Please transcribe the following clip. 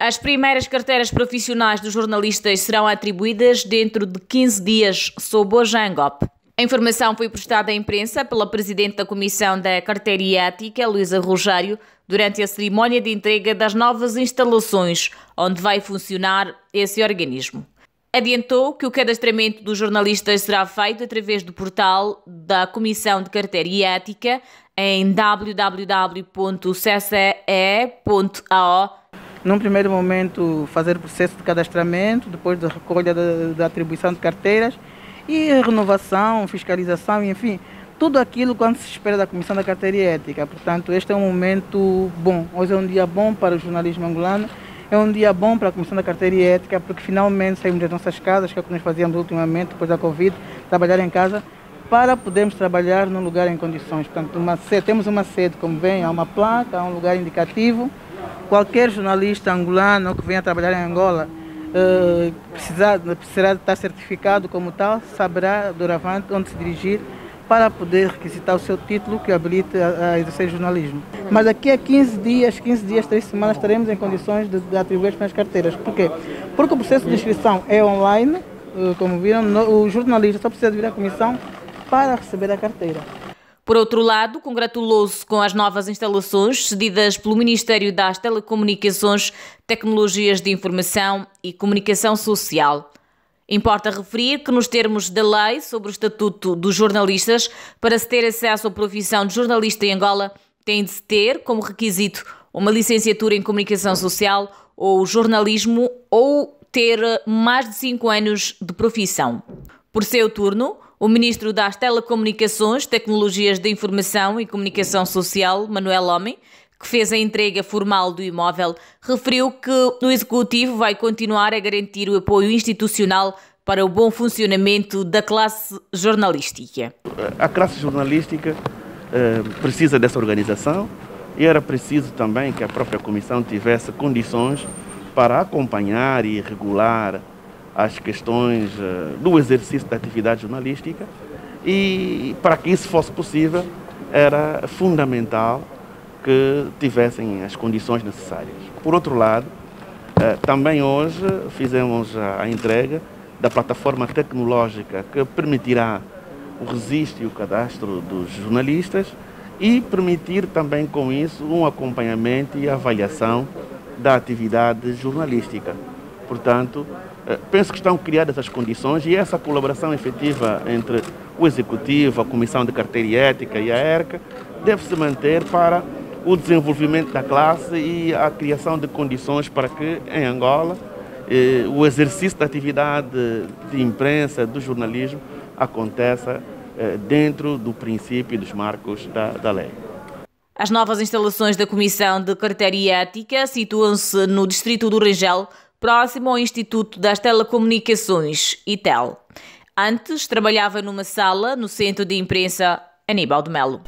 As primeiras carteiras profissionais dos jornalistas serão atribuídas dentro de 15 dias, sob o Jangop. A informação foi prestada à imprensa pela Presidente da Comissão da Carteira Ética, Luísa Rogério, durante a cerimónia de entrega das novas instalações, onde vai funcionar esse organismo. Adiantou que o cadastramento dos jornalistas será feito através do portal da Comissão de Carteira e Ética em www.cce.ao num primeiro momento, fazer o processo de cadastramento, depois da recolha da, atribuição de carteiras e renovação, fiscalização, enfim, tudo aquilo quando se espera da Comissão da Carteira Ética. Portanto, este é um momento bom. Hoje é um dia bom para o jornalismo angolano, é um dia bom para a Comissão da Carteira Ética, porque finalmente saímos das nossas casas, que é o que nós fazíamos ultimamente, depois da Covid, trabalhar em casa, para podermos trabalhar num lugar em condições. Portanto, uma sede, temos uma sede, como vem, há uma placa, há um lugar indicativo, qualquer jornalista angolano que venha trabalhar em Angola uh, precisar, precisará estar certificado como tal, saberá doravante onde se dirigir para poder requisitar o seu título que habilite a, a exercer jornalismo. Mas daqui a 15 dias, 15 dias, 3 semanas, estaremos em condições de, de atribuir as minhas carteiras. Por quê? Porque o processo de inscrição é online, uh, como viram, no, o jornalista só precisa vir à comissão para receber a carteira. Por outro lado, congratulou-se com as novas instalações cedidas pelo Ministério das Telecomunicações, Tecnologias de Informação e Comunicação Social. Importa referir que, nos termos da lei sobre o Estatuto dos Jornalistas, para se ter acesso à profissão de jornalista em Angola, tem de se ter como requisito uma licenciatura em Comunicação Social ou jornalismo ou ter mais de 5 anos de profissão. Por seu turno, o ministro das Telecomunicações, Tecnologias de Informação e Comunicação Social, Manuel Homem, que fez a entrega formal do imóvel, referiu que o Executivo vai continuar a garantir o apoio institucional para o bom funcionamento da classe jornalística. A classe jornalística eh, precisa dessa organização e era preciso também que a própria Comissão tivesse condições para acompanhar e regular as questões uh, do exercício da atividade jornalística e para que isso fosse possível era fundamental que tivessem as condições necessárias. Por outro lado, uh, também hoje fizemos a, entrega da plataforma tecnológica que permitirá o registro e o cadastro dos jornalistas e permitir também com isso um acompanhamento e avaliação da atividade jornalística. Portanto, eh, penso que estão criadas as condições e essa colaboração efetiva entre o Executivo, a Comissão de Carteira e Ética e a ERCA deve se manter para o desenvolvimento da classe e a criação de condições para que em Angola eh, o exercício da atividade de imprensa, do jornalismo, aconteça eh, dentro do princípio e dos marcos da, da lei. As novas instalações da Comissão de Carteira e Ética situam-se no distrito do Rangel, próximo ao Instituto das Telecomunicações, ITEL. Antes trabalhava numa sala no Centro de Imprensa Aníbal de Melo.